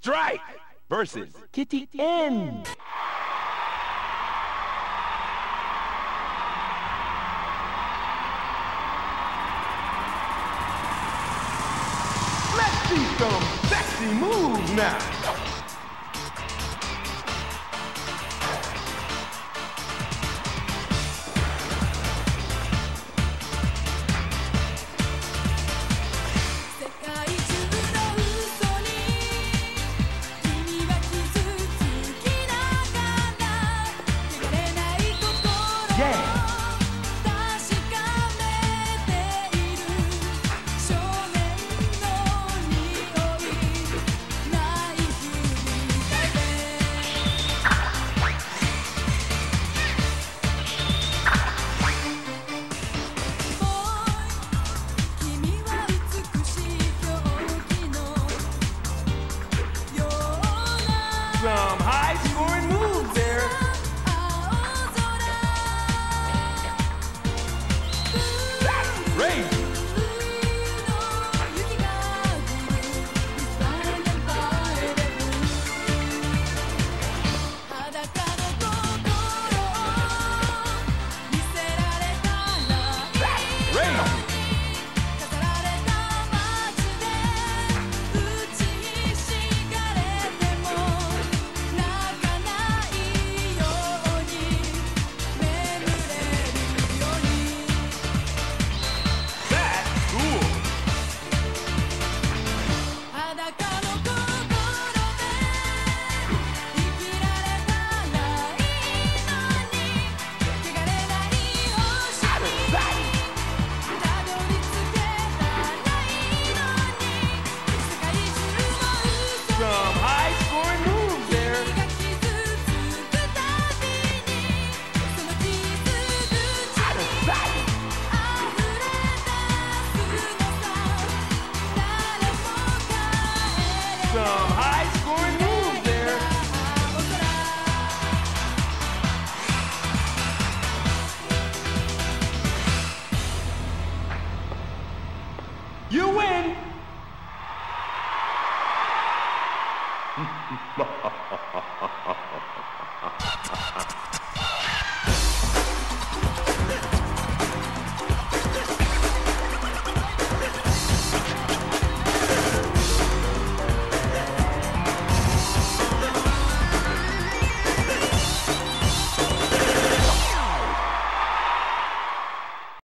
Strike versus Kitty N. Let's see some sexy moves now. You win!